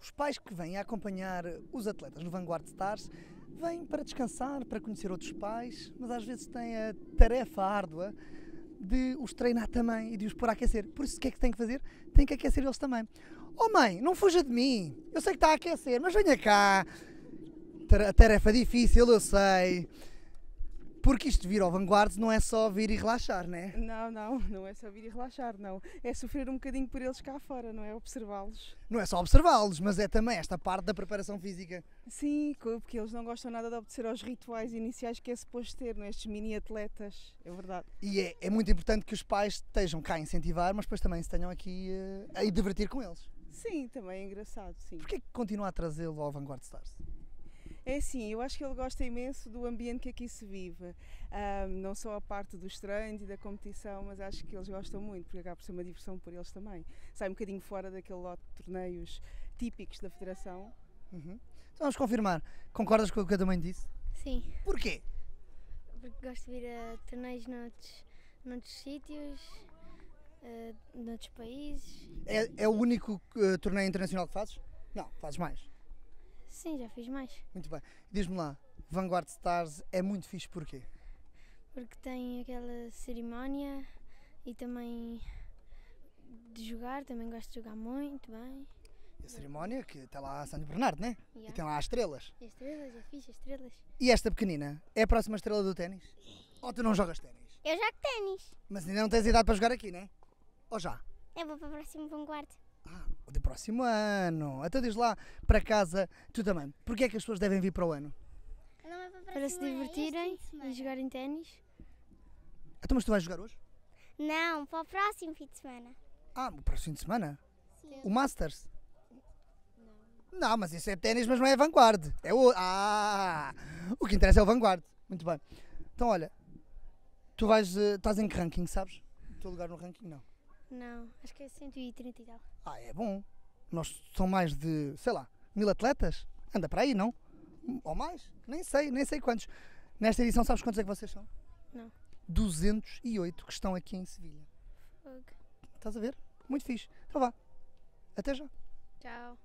Os pais que vêm acompanhar os atletas no Vanguard Stars vêm para descansar, para conhecer outros pais, mas às vezes têm a tarefa árdua de os treinar também e de os pôr a aquecer. Por isso, o que é que tem que fazer? Tem que aquecer eles também. Oh mãe, não fuja de mim. Eu sei que está a aquecer, mas venha cá. Tar- Tarefa difícil, eu sei. Porque isto de vir ao Vanguard não é só vir e relaxar, né? Não, não, não é só vir e relaxar, não. É sofrer um bocadinho por eles cá fora, não é? Observá-los. Não é só observá-los, mas é também esta parte da preparação física. Sim, porque eles não gostam nada de obedecer aos rituais iniciais que é suposto ter, não é? Estes mini atletas, é verdade. E é, é muito importante que os pais estejam cá a incentivar, mas depois também se tenham aqui eh, a ir divertir com eles. Sim, também é engraçado, sim. Porquê que continua a trazê-lo ao Vanguard Stars? É assim, eu acho que ele gosta imenso do ambiente que aqui se vive. Ahm, não só a parte dos treinos e da competição, mas acho que eles gostam muito, porque acaba por ser uma diversão para eles também. Sai um bocadinho fora daquele lote de torneios típicos da Federação. Uhum. Então vamos confirmar. Concordas com o que a tua mãe disse? Sim, Porquê? porque gosto de vir a torneios noutros, noutros sítios, eh, noutros países. É, é o único eh, torneio internacional que fazes? Não, fazes mais. Sim, já fiz mais. Muito bem. Diz-me lá, Vanguard Stars é muito fixe porquê? Porque tem aquela cerimónia e também de jogar, também gosto de jogar muito bem. E a cerimónia, que está lá a Santo Bernardo, né? E Yeah. tem lá as estrelas. E estrelas, é fixe, estrelas. E esta pequenina é a próxima estrela do ténis? Ou tu não jogas ténis? Eu jogo ténis. Mas ainda não tens idade para jogar aqui, né? Ou já? Eu vou para o próximo vanguarda. Do próximo ano. Então diz lá para casa, tu também. Porquê é que as pessoas devem vir para o ano? Não é para o Para se é divertirem semana. e jogarem ténis. Então, mas tu vais jogar hoje? Não, para o próximo fim de semana. Ah, o próximo fim de semana? Sim. O Masters? Não, mas isso é ténis, mas não é Vanguard. É o. Ah! O que interessa é o Vanguard. Muito bem. Então, olha, tu vais. eh, estás em que ranking, sabes? O teu lugar no ranking, não. Não, acho que é 130 e tal. Ah, é bom. Nós são mais de, sei lá, mil atletas? Anda para aí, não? Ou mais? Nem sei, nem sei quantos. Nesta edição, sabes quantos é que vocês são? Não. 208 que estão aqui em Sevilha. Fogo. Estás a ver? Muito fixe. Então vá. Até já. Tchau.